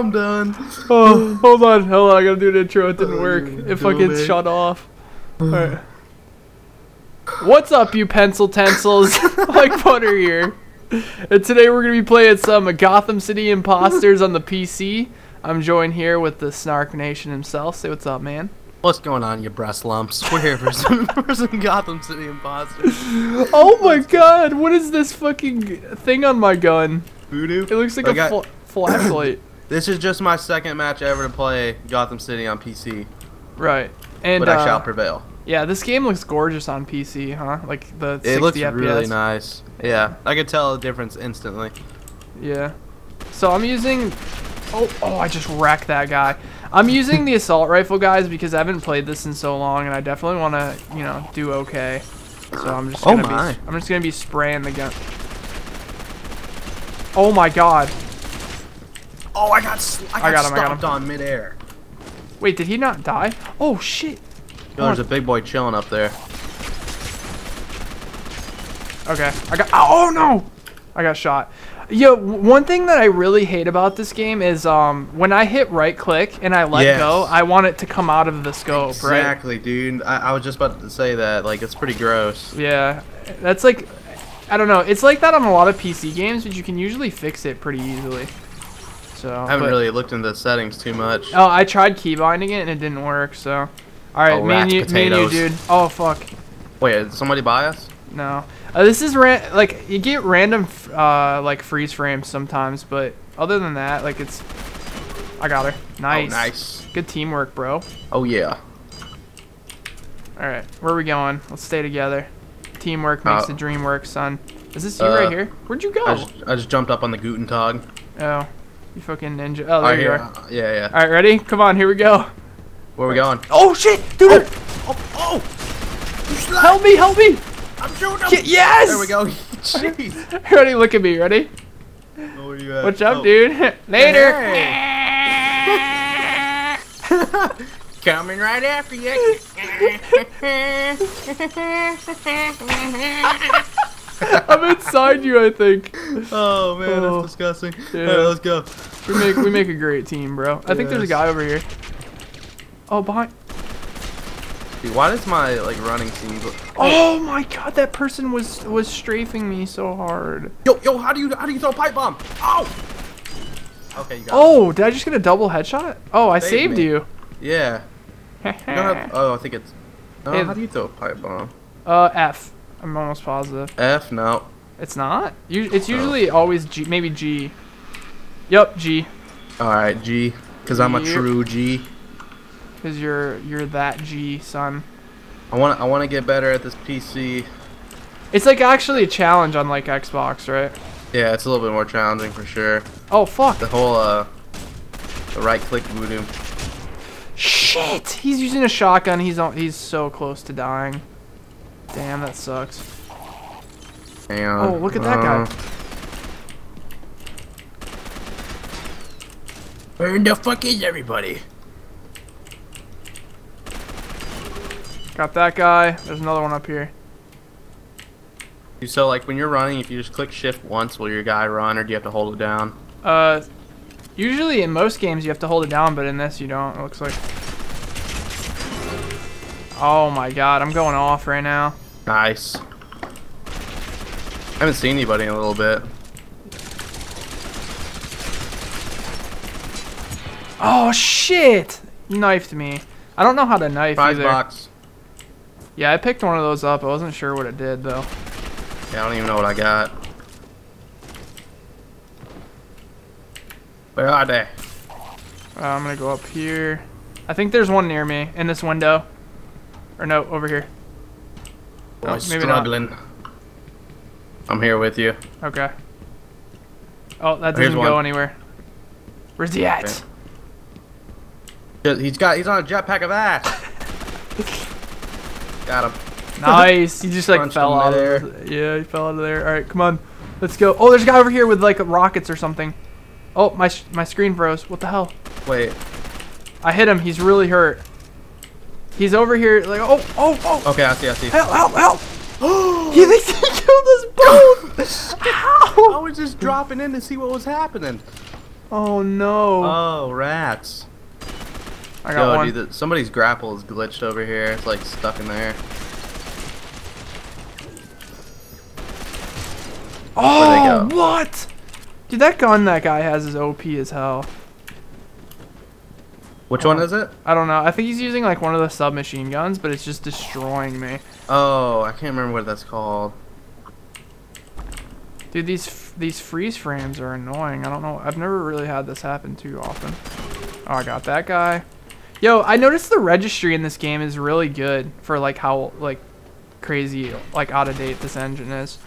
I'm done. Oh, hold on, hold on. I gotta do an intro. It didn't Oh, work. you It fucking dumbass. shut off. Alright. What's up, you pencil tensils? like butter here. And today we're gonna be playing some Gotham City Impostors on the PC. I'm joined here with the Snark Nation himself. Say what's up, man. What's going on, you breast lumps? We're here for some, for some Gotham City impostors. Oh my god, what is this fucking thing on my gun? Voodoo. It looks like I a got- fl- flashlight. This is just my second match ever to play Gotham City on PC, right. And but uh, I shall prevail. yeah, this game looks gorgeous on PC, huh? Like the 60 It looks FPS. really nice. Yeah, I could tell the difference instantly. Yeah. So I'm using. Oh, oh! I just wrecked that guy. I'm using the assault rifle, guys, because I haven't played this in so long, and I definitely want to, you know, do okay. So I'm just Oh gonna my. be. I'm just gonna be spraying the gun. Oh my god! Oh, I got sl- I got, I got him, I got stomped on midair. Wait, did he not die? Oh shit! Yo, there's a big boy chilling up there. Okay, I got. Oh no! I got shot. Yo, one thing that I really hate about this game is um when I hit right click and I let Yes. go, I want it to come out of the scope, right? Exactly, dude. I, I was just about to say that. Like, it's pretty gross. Yeah, that's like, I don't know. It's like that on a lot of PC games, but you can usually fix it pretty easily. So I haven't but- really looked into the settings too much. Oh, I tried key binding it and it didn't work. So, all right, Oh, me and rats, you, me and you, dude. Oh fuck, Wait, did somebody buy us? no. Uh, this is ran like you get random f- uh like freeze frames sometimes, but other than that, like it's. I got her. Nice. Oh, nice. Good teamwork, bro. Oh yeah. All right, where are we going? Let's stay together. Teamwork makes Uh, the dream work, son. Is this you uh, right here? Where'd you go? I just, I just jumped up on the Guten Tag. Oh, you fucking ninja. Oh, there Right you here. are. Yeah, yeah. All right, ready? Come on, here we go. Where are we going? Oh shit, dude! Oh. oh, oh! Help me, help me! I'm shooting Ki- yes! There we go. Jeez. Ready? Look at me. Ready? Where you at? What's up, Oh. dude? Later. Coming right after you. I'm inside you. I think oh man, Oh. that's disgusting. Yeah. Alright, let's go. we make we make a great team, bro. I think there's a guy over here. Oh, behind. Dude, why does my like running seem? Oh my god, that person was was strafing me so hard. Yo, yo, how do you how do you throw a pipe bomb? Oh. Okay, you got it. Oh, did I just get a double headshot? Oh, I Saved saved you. Yeah. You don't have, oh, I think it's. Oh, Hey. how do you throw a pipe bomb? Uh, F. I'm almost positive. F no. It's not. It's Oh. usually always G. Maybe G. Yup, G. All right, G. Cause I'm a true G. Cause you're you're that G, son. I want I want to get better at this PC. It's like actually a challenge on like Xbox, right? Yeah, it's a little bit more challenging for sure. Oh fuck. The whole uh, the right click voodoo. Shit! He's using a shotgun. He's on. He's so close to dying. Damn, that sucks. Hang on. Oh, look at that guy. Uh, Where the fuck is everybody? Got that guy. There's another one up here. So like when you're running, if you just click shift once, will your guy run, or do you have to hold it down? Uh, usually in most games you have to hold it down, but in this you don't. It looks like. Oh my god, I'm going off right now. Nice. I haven't seen anybody in a little bit. Oh shit! Knifed me. I don't know how to knife Prize either. box. Yeah, I picked one of those up. I wasn't sure what it did though. Yeah, I don't even know what I got. Where are they? Uh, I'm gonna go up here. I think there's one near me in this window. Or no, over here. Boy, Oh, maybe not. struggling. I'm here with you. Okay. Oh, that oh, doesn't go anywhere. Where's he at? He's got. He's on a jetpack of ass. got him. Nice. He just like Punched fell out of the, Yeah, he fell out of there. All right, come on. Let's go. Oh, there's a guy over here with like rockets or something. Oh, my sh- my screen froze. What the hell? Wait. I hit him. He's really hurt. He's over here like oh oh oh. Okay, I see. I see. Help help help. he thinks he killed us both. How? I was just dropping in to see what was happening. Oh no. Oh, rats. I got Yo, one. dude, somebody's grapple is glitched over here. It's like stuck in there. oh, what? Dude, that gun that guy has is OP as hell. Which one is it? I don't know. I think he's using like one of the submachine guns, but it's just destroying me. Oh, I can't remember what that's called. Dude, these f- these freeze frames are annoying. I don't know. I've never really had this happen too often. Oh, I got that guy. Yo, I noticed the registry in this game is really good for like how like crazy like out of date this engine is.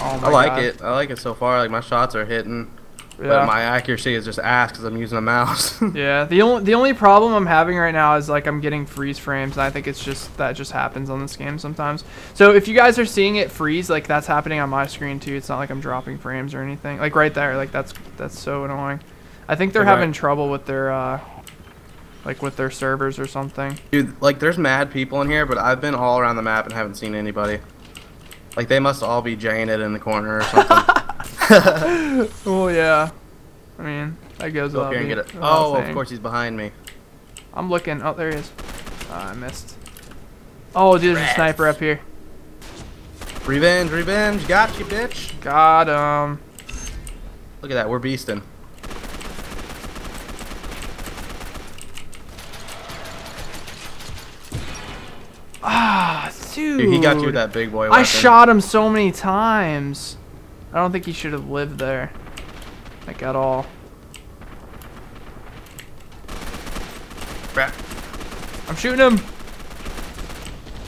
Oh my I like God. it. I like it so far. Like my shots are hitting, Yeah. but my accuracy is just ass because I'm using a mouse. Yeah, the only the only problem I'm having right now is like I'm getting freeze frames, and I think it's just that just happens on this game sometimes. So if you guys are seeing it freeze, like that's happening on my screen too. It's not like I'm dropping frames or anything. Like right there, like that's that's so annoying. I think they're having trouble with their uh, like with their servers or something. Dude, like there's mad people in here, but I've been all around the map and haven't seen anybody. Like they must all be jaying it in the corner or something. Oh yeah, I mean that goes Go up here and get it. Oh, of course he's behind me. I'm looking. Oh, there he is. Uh, I missed. Oh, dude, there's a sniper up here. Revenge, revenge, got you, bitch. Got him. Look at that, we're beasting. Ah, dude. Dude, he got you with that big boy I shot him so many times. I don't think he should have lived there. Like at all. Crap. I'm shooting him.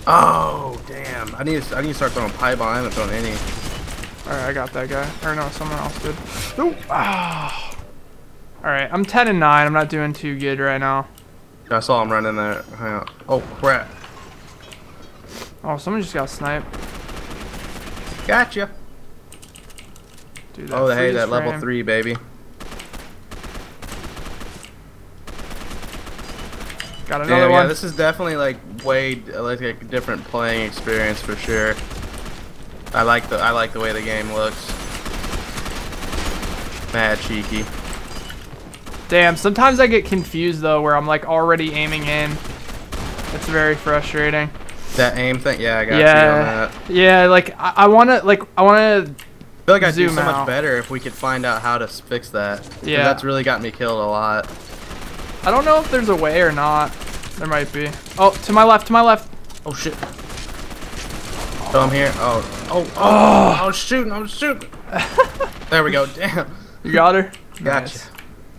Oh, damn. I need to, I need to start throwing pipe on. I haven't thrown any. Alright, I got that guy. Or no, someone else did. Nope. Ah. Alright, I'm 10 and 9. I'm not doing too good right now. I saw him running there. Hang on. Oh, crap. Oh, someone just got sniped. Gotcha. Dude, Oh, hey, that level. 3, baby. Got another Damn, one. yeah, this is definitely like way like a different playing experience for sure. I like the I like the way the game looks. Mad cheeky. Damn, sometimes I get confused though, where I'm like already aiming in. It's very frustrating. That aim thing, yeah, I got you on Yeah, that. yeah. Like I, I wanna, like I wanna. I feel like I'd do Zoom so out. much better if we could find out how to fix that. Yeah. that's really got me killed a lot. I don't know if there's a way or not. There might be. Oh, to my left, to my left. Oh shit. So I'm here. Oh, oh, oh! Ah. oh I was shooting. I was oh, shooting. there we go. Damn. You got her. Gotcha.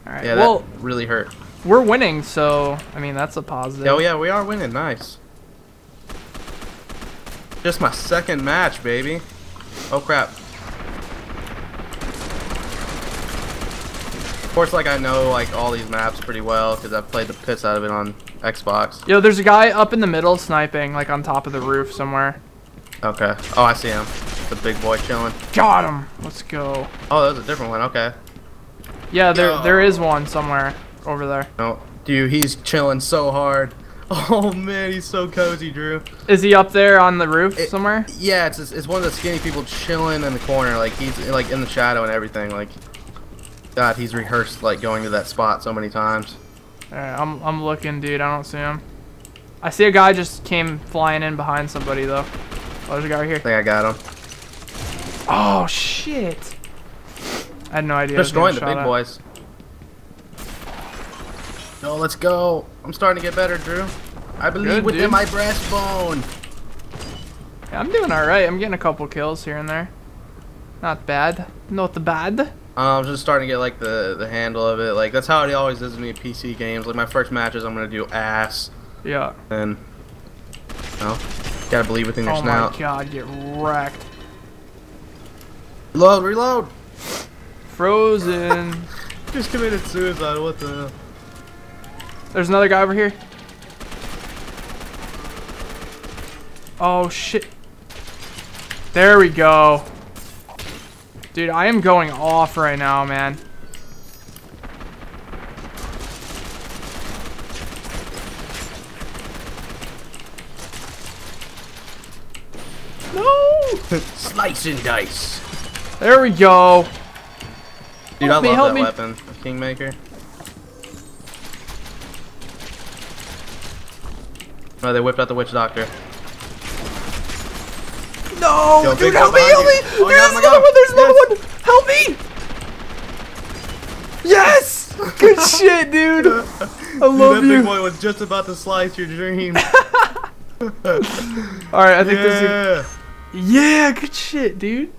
All right. Yeah, well, that really hurt. we're winning, so I mean that's a positive. Oh yeah, we are winning. Nice. Just my second match, baby. Oh crap. Course, like I know like all these maps pretty well because I've played the piss out of it on Xbox. Yo, there's a guy up in the middle sniping, like on top of the roof somewhere. Okay. Oh, I see him. The big boy chilling. Got him. Let's go. Oh, that was a different one. Okay. Yeah, there Yo. there is one somewhere over there. Oh, dude, he's chilling so hard. Oh man, he's so cozy, Drew. Is he up there on the roof It- somewhere? Yeah, it's it's one of the skinny people chilling in the corner, like he's like in the shadow and everything. Like, God, he's rehearsed like going to that spot so many times. Alright, I'm I'm looking, dude. I don't see him. I see a guy just came flying in behind somebody though. Oh, there's a guy right I here. think I got him. Oh shit! I had no idea. I Destroying the big at. boys. No, let's go. I'm starting to get better, Drew. I believe Good, within dude. my breastbone. Yeah, I'm doing alright. I'm getting a couple kills here and there. Not bad. Not the bad. I'm just starting to get like the the handle of it. Like that's how it always is in me PC games. Like my first matches, I'm gonna do ass, Yeah. and no, gotta believe within your Oh snout. my god, get wrecked. Reload, reload. Frozen. Just committed suicide. What the? hell? There's another guy over here. Oh shit. There we go. Dude, I am going off right now, man. No! Slice and dice. There we go. Dude, Help I love help that me. weapon. Kingmaker. Oh, they whipped out the witch doctor. No, Yo, dude, help me, help me! Oh, there's my another God. one, there's another Yes. one! Help me! Yes! Good shit, dude! I love that you. big boy was just about to slice your dream. Alright, I think this is. yeah. Yeah, good shit, dude.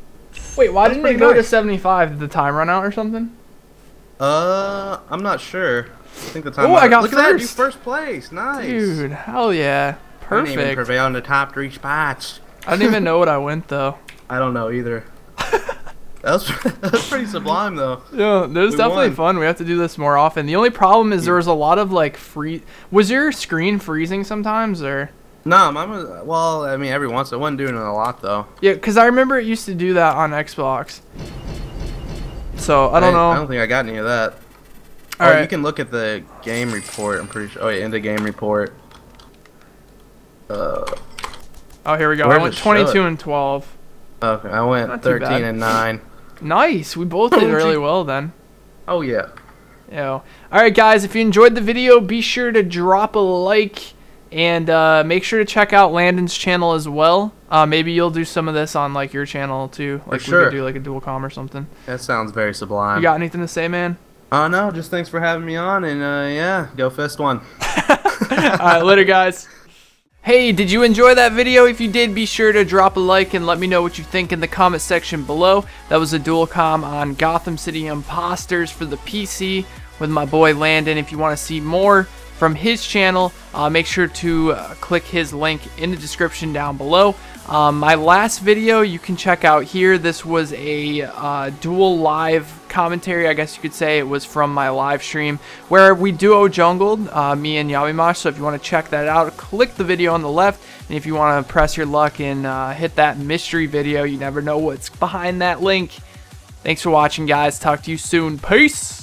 Wait, why That's didn't it pretty go to 75? Did the time run out or something? Uh, I'm not sure. I think the time. Oh, I got Look at that, you first. first place. Nice. Dude, hell yeah. perfect. I didn't even Perfect. prevail in the top three spots. I don't even know what I went though. I don't know either. that was that was pretty sublime though. Yeah, it was We definitely won. fun. We have to do this more often. The only problem is there was a lot of like free. Was your screen freezing sometimes or? No, mine was well. I mean, every once I wasn't doing it a lot though. Yeah, because I remember it used to do that on Xbox. So I don't know. I don't think I got any of that. All oh, right. you can look at the game report. I'm pretty sure. Oh, yeah, in the game report. Uh, oh, here we go. I went does it show 22 it? and 12. okay, I went Not 13 and nine. Nice. We both did really well then. Oh yeah. Yeah. All right, guys. If you enjoyed the video, be sure to drop a like and uh, make sure to check out Landan's channel as well. Uh, maybe you'll do some of this on like your channel too. Like we sure. could do like a dual com or something. That sounds very sublime. You got anything to say, man? Uh, no, just thanks for having me on, and uh, yeah, go fist one. Alright, later guys. Hey, did you enjoy that video? If you did, be sure to drop a like and let me know what you think in the comment section below. That was a dual com on Gotham City Impostors for the PC with my boy Landan. If you want to see more from his channel, uh, make sure to uh, click his link in the description down below. Um, my last video you can check out here. This was a uh, dual live commentary, I guess you could say. It was from my live stream where we duo jungled, uh, me and Yamimash. So if you want to check that out, click the video on the left. And if you want to press your luck and uh, hit that mystery video, you never know what's behind that link. Thanks for watching, guys. Talk to you soon. Peace.